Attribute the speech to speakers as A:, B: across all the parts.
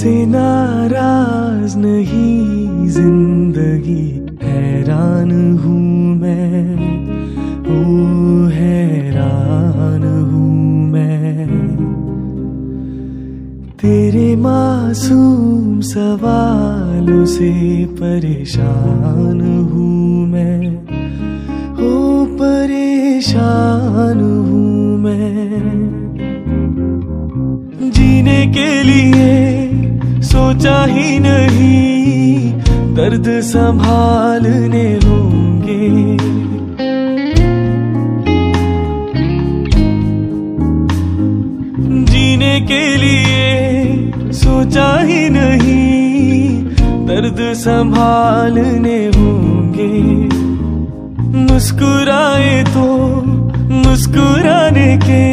A: तुझसे नाराज़ नहीं, ज़िंदगी हैरान हूँ मैं। ओ, हैरान हूँ मैं। तेरे मासूम सवालों से परेशान हूँ मैं। ओ, परेशान हूँ मैं। जीने के लिए सोचा ही नहीं, दर्द संभालने होंगे। जीने के लिए सोचा ही नहीं, दर्द संभालने होंगे। मुस्कुराए तो मुस्कुराने के,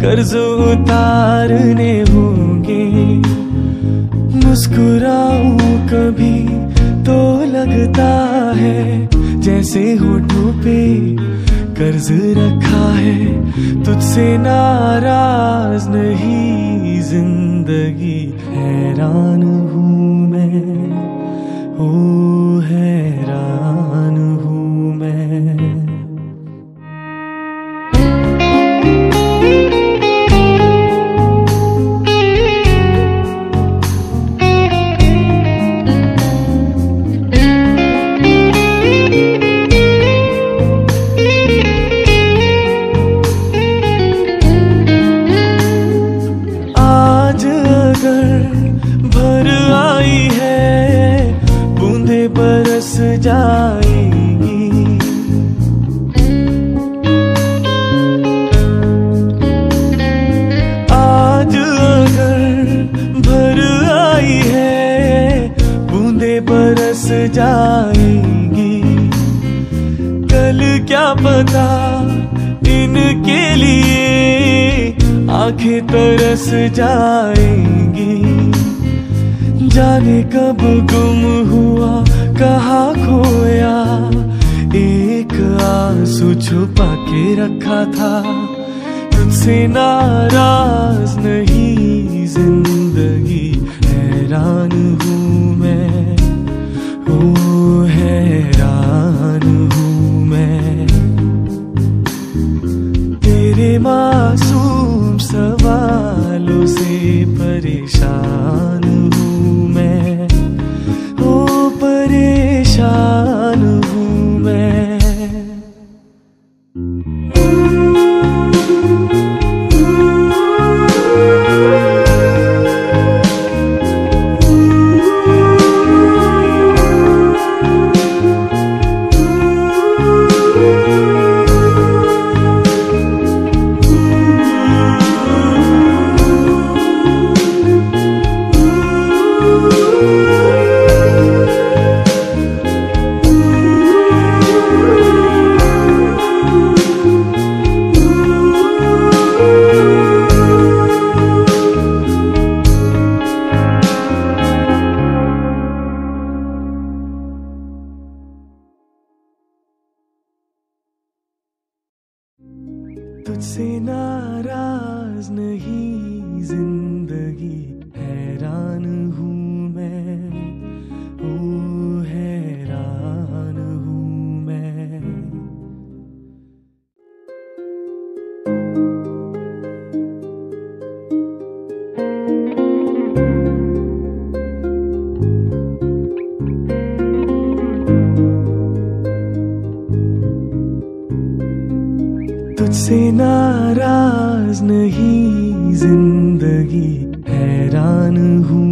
A: कर्ज उतारने मुस्कुराऊं कभी तो लगता है जैसे होठों पे कर्ज रखा है। तुझसे नाराज़ नहीं, ज़िंदगी हैरान जाएँगी। आज अगर भर आई है, बूंदे बरस जाएँगी। कल क्या पता इनके लिए आँखें तरस जाएँगी। जाने कब गुम हुआ कहा खोया, एक आँसू छुपा के रखा था। तुझसे नाराज़ नहीं, ज़िंदगी हैरान हूँ मैं। ओ, हैरान हूँ मैं। तेरे मासूम सवालों से परेशान ओ तुझसे नाराज़ नहीं ज़िंदगी। तुझसे नाराज़ नहीं ज़िंदगी हैरान हूँ।